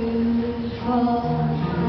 beautiful.